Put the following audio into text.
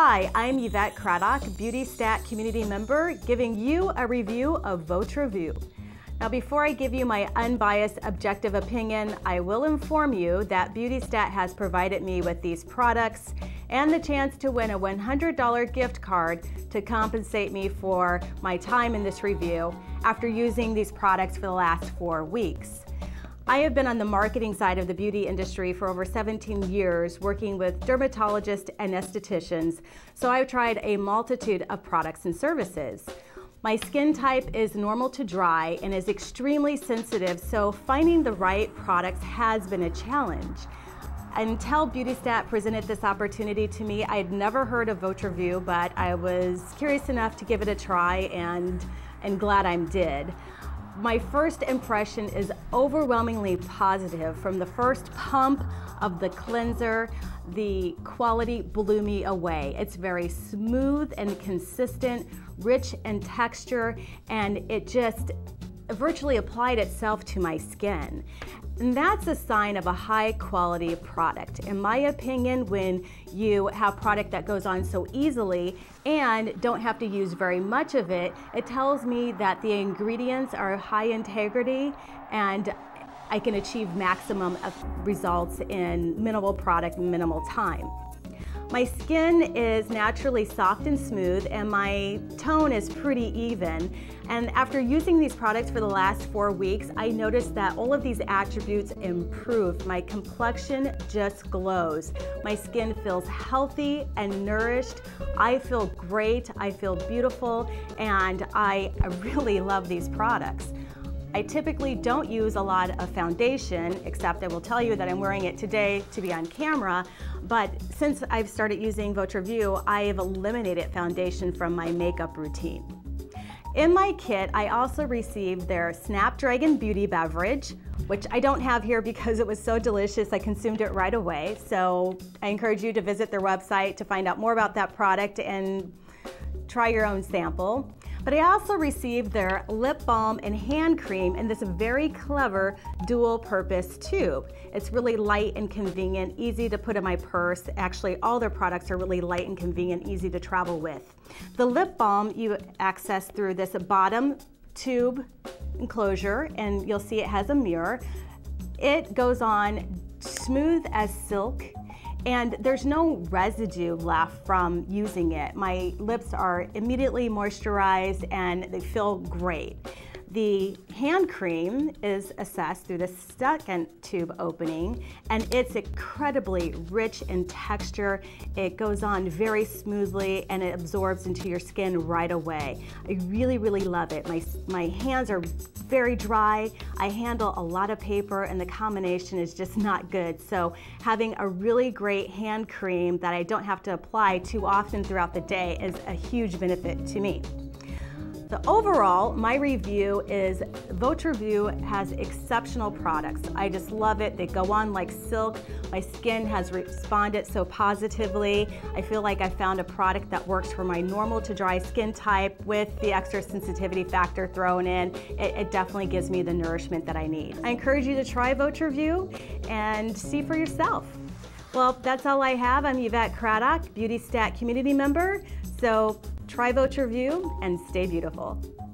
Hi, I'm Yvette Craddock, Beauty Stat community member, giving you a review of Votre-Vu. Now before I give you my unbiased objective opinion, I will inform you that Beauty Stat has provided me with these products and the chance to win a $100 gift card to compensate me for my time in this review after using these products for the last four weeks. I have been on the marketing side of the beauty industry for over 17 years, working with dermatologists and estheticians, so I've tried a multitude of products and services. My skin type is normal to dry and is extremely sensitive, so finding the right products has been a challenge. Until BeautyStat presented this opportunity to me, I had never heard of Votre-Vu, but I was curious enough to give it a try and, and glad I did. My first impression is overwhelmingly positive from the first pump of the cleanser. The quality blew me away. It's very smooth and consistent, rich in texture, and it just virtually applied itself to my skin. And that's a sign of a high quality product. In my opinion, when you have product that goes on so easily and don't have to use very much of it, it tells me that the ingredients are high integrity and I can achieve maximum results in minimal product, minimal time. My skin is naturally soft and smooth and my tone is pretty even. And after using these products for the last four weeks, I noticed that all of these attributes improved. My complexion just glows. My skin feels healthy and nourished. I feel great, I feel beautiful, and I really love these products. I typically don't use a lot of foundation, except I will tell you that I'm wearing it today to be on camera, but since I've started using Votre-Vu, I have eliminated foundation from my makeup routine. In my kit, I also received their Snapdragon Beauty Beverage, which I don't have here because it was so delicious, I consumed it right away. So I encourage you to visit their website to find out more about that product and try your own sample. But I also received their lip balm and hand cream in this very clever dual purpose tube. It's really light and convenient, easy to put in my purse. Actually, all their products are really light and convenient, easy to travel with. The lip balm you access through this bottom tube enclosure and you'll see it has a mirror. It goes on smooth as silk and there's no residue left from using it. My lips are immediately moisturized and they feel great. The hand cream is assessed through the second tube opening and it's incredibly rich in texture. It goes on very smoothly and it absorbs into your skin right away. I really, really love it. My, my hands are very dry. I handle a lot of paper and the combination is just not good. So having a really great hand cream that I don't have to apply too often throughout the day is a huge benefit to me. So overall, my review is Votre-Vu has exceptional products. I just love it. They go on like silk. My skin has responded so positively. I feel like I found a product that works for my normal to dry skin type with the extra sensitivity factor thrown in. It, it definitely gives me the nourishment that I need. I encourage you to try Votre-Vu and see for yourself. Well, that's all I have. I'm Yvette Craddock, Beauty Stat community member. So try Votre-Vu and stay beautiful.